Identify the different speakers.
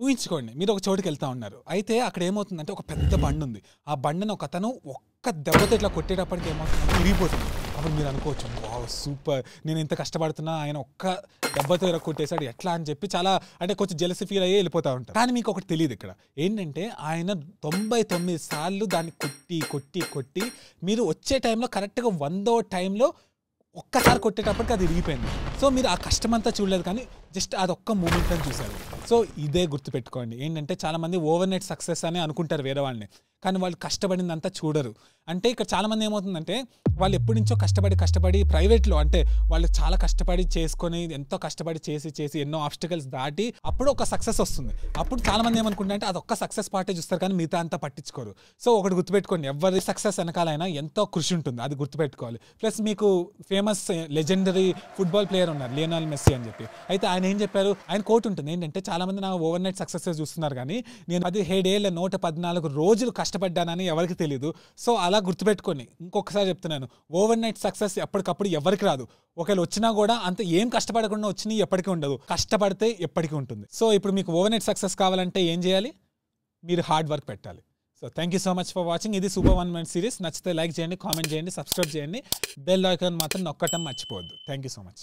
Speaker 1: ఊహించుకోండి మీరు ఒక చోటుకి వెళ్తా ఉన్నారు. అయితే అక్కడ ఏమవుతుందంటే ఒక పెద్ద బండి ఉంది. ఆ బండిని ఒక అతను ఒక్క దెబ్బతో ఇట్లా కొట్టేటప్పటికి ఏమవుతుందంటే విరిగిపోతుంది. అప్పుడు మీరు అనుకోవచ్చు వావ్ సూపర్! నేను ఇంత కష్టపడుతున్నా ఆయన ఒక్క దెబ్బతో ఇలా కొట్టేశాడు ఎట్లా? అని చెప్పి చాలా అంటే కొంచెం జెలసి ఫీల్ అయ్యి వెళ్ళిపోతా ఉంటారు. కానీ మీకు ఒకటి తెలియదు ఇక్కడ. ఏంటంటే ఆయన తొంభై తొమ్మిది సార్లు దాన్ని కొట్టి కొట్టి కొట్టి మీరు వచ్చే టైంలో కరెక్ట్గా వందో టైంలో ఒక్కసారి కొట్టేటప్పటికి అది విరిగిపోయింది. సో మీరు ఆ కష్టం అంతా చూడలేదు కానీ జస్ట్ అదొక్క మూమెంట్ అని చూశారు. సో ఇదే గుర్తుపెట్టుకోండి. ఏంటంటే చాలామంది ఓవర్ నైట్ సక్సెస్ అని అనుకుంటారు వేరే వాళ్ళని. కానీ వాళ్ళు కష్టపడిందంతా చూడరు. అంటే ఇక్కడ చాలామంది ఏమవుతుందంటే వాళ్ళు ఎప్పటి నుంచో కష్టపడి కష్టపడి ప్రైవేట్లో అంటే వాళ్ళు చాలా కష్టపడి చేసుకొని ఎంతో కష్టపడి చేసి చేసి ఎన్నో ఆబ్స్టికల్స్ దాటి అప్పుడు ఒక సక్సెస్ వస్తుంది. అప్పుడు చాలామంది ఏమనుకుంటారంటే అది ఒక్క సక్సెస్ పార్టే చూస్తారు కానీ మిగతా అంతా పట్టించుకోరు. సో ఒకటి గుర్తుపెట్టుకోండి. ఎవరి సక్సెస్ వెనకాలైనా ఎంతో కృషి ఉంటుంది. అది గుర్తుపెట్టుకోవాలి. ప్లస్ మీకు ఫేమస్ లెజెండరీ ఫుట్బాల్ ప్లేయర్ ఉన్నారు. లియోనాల్ మెస్సీ అని చెప్పి. అయితే ఆయన ఏం చెప్పారు? ఆయన కోట్ ఉంటుంది. ఏంటంటే చాలా మంది నా ఓవర్ నైట్ సక్సెస్ చూస్తున్నారు కానీ నేను పదిహేడేళ్ళ నూట పద్నాలుగు రోజులు కష్టపడ్డానని ఎవరికి తెలియదు సో అలా గుర్తుపెట్టుకొని ఇంకొకసారి చెప్తున్నాను. ఓవర్ నైట్ సక్సెస్ ఎప్పటికప్పుడు ఎవరికి రాదు. ఒకవేళ వచ్చినా కూడా అంత ఏం కష్టపడకుండా వచ్చినా ఎప్పటికీ ఉండదు. కష్టపడితే ఎప్పటికీ ఉంటుంది. సో ఇప్పుడు మీకు ఓవర్ నైట్ సక్సెస్ కావాలంటే ఏం చేయాలి? మీరు హార్డ్ వర్క్ పెట్టాలి. So thank you so much for watching ఇది సూపర్ వన్ మినిట్ సిరీస్ నచ్చితే లైక్ చేయండి కామెంట్ చేయండి సబ్స్క్రైబ్ చేయండి. బెల్ ఐకాన్ మాత్రం నొక్కటం మర్చిపోవద్దు. Thank you so much